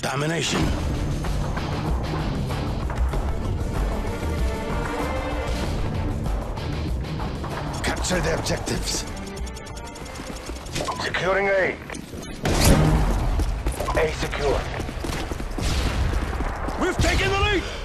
Domination. Capture the objectives. Securing A. A secure. We've taken the lead!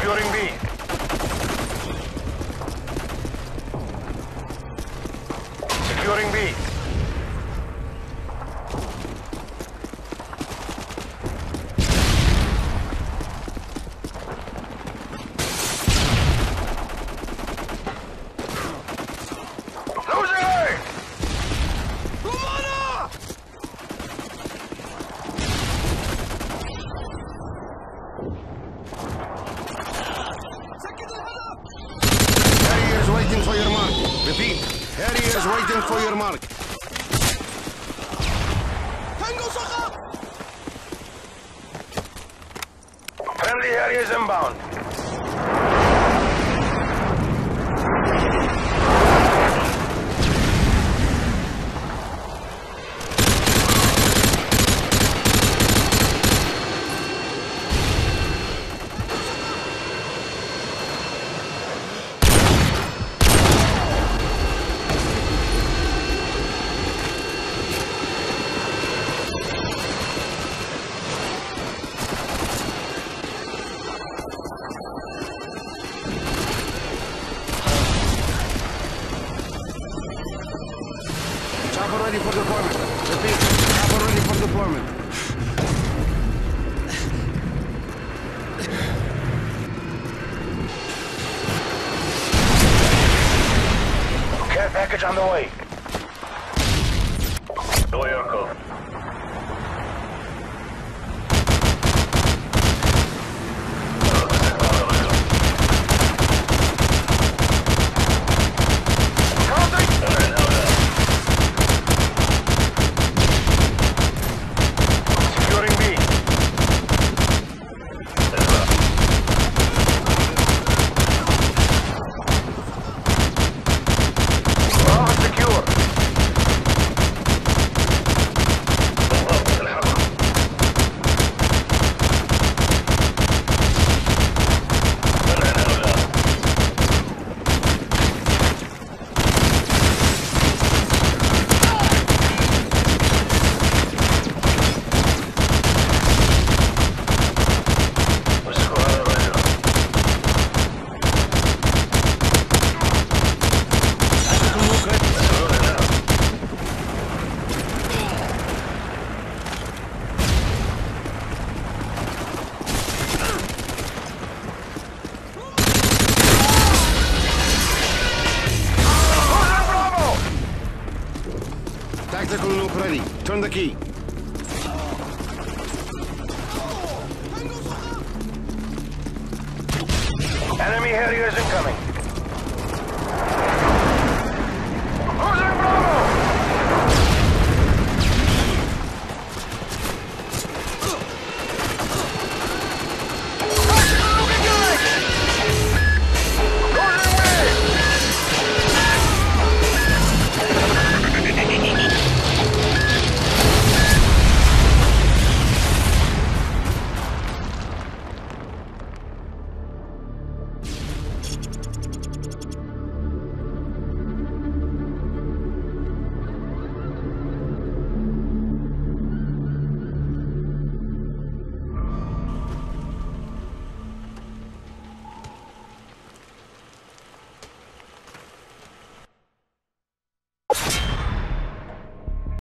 Securing B. Harriers waiting for your mark. Friendly Harriers inbound. Ready for deployment. Repeat. Chopper ready for deployment. Care package on the way. Ready. Turn the key. Enemy Harriers incoming.